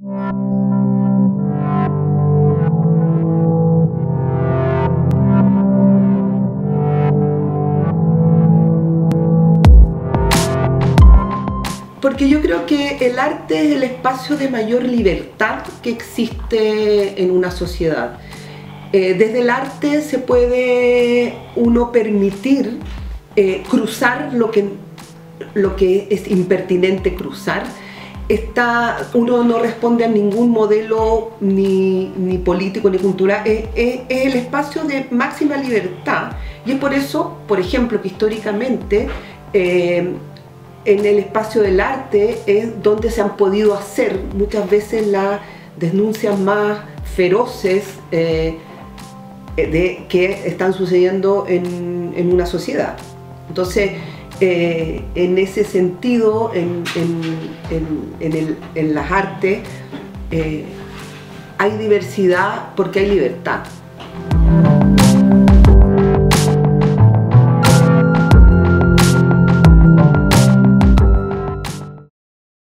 Porque yo creo que el arte es el espacio de mayor libertad que existe en una sociedad. Eh, desde el arte se puede uno permitir eh, cruzar lo que, lo que es impertinente cruzar. Está, uno no responde a ningún modelo ni, político ni cultural, es, el espacio de máxima libertad y es por eso, por ejemplo, que históricamente eh, en el espacio del arte es donde se han podido hacer muchas veces las denuncias más feroces eh, de, que están sucediendo en, una sociedad. Entonces, eh, en ese sentido, en, las artes, eh, hay diversidad porque hay libertad.